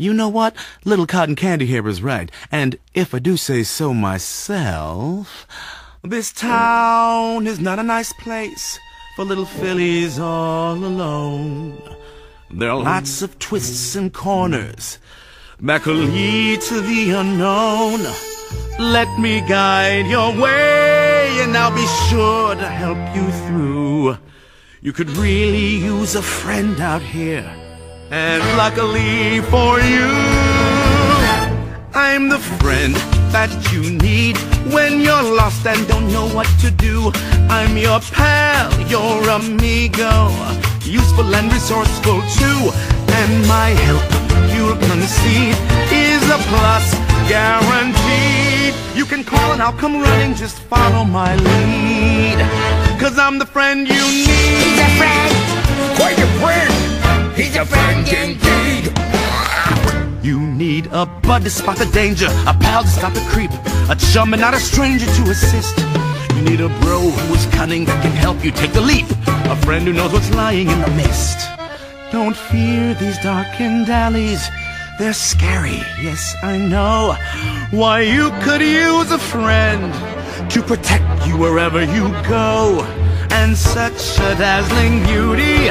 You know what? Little cotton candy here is right. And if I do say so myself, this town is not a nice place for little fillies all alone. There are lots of twists and corners that could lead to the unknown. Let me guide your way and I'll be sure to help you through. You could really use a friend out here. And luckily for you, I'm the friend that you need when you're lost and don't know what to do. I'm your pal, your amigo, useful and resourceful too. And my help, you'll concede, is a plus guaranteed. You can call and I'll come running, just follow my lead. Cause I'm the friend you need. Friend. Indeed. You need a bud to spot the danger, a pal to stop the creep, a chum and not a stranger to assist. You need a bro who is cunning that can help you take the leap, a friend who knows what's lying in the mist. Don't fear these darkened alleys. They're scary, yes, I know. Why, you could use a friend to protect you wherever you go. And such a dazzling beauty,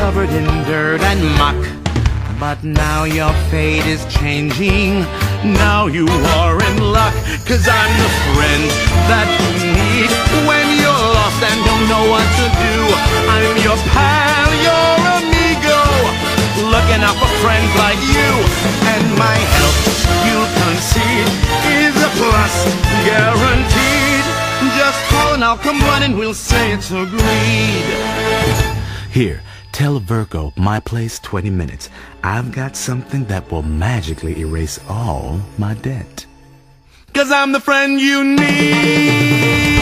covered in dirt and muck. But now your fate is changing. Now you are in luck. Cause I'm the friend that you need when you're lost and don't know what to do. I'm your pal, your amigo. Looking out for friends like you. And my help, you concede, is a plus guaranteed. Just call and I'll come running, we'll say it's agreed. Here, tell Verko my place 20 minutes. I've got something that will magically erase all my debt. Cause I'm the friend you need.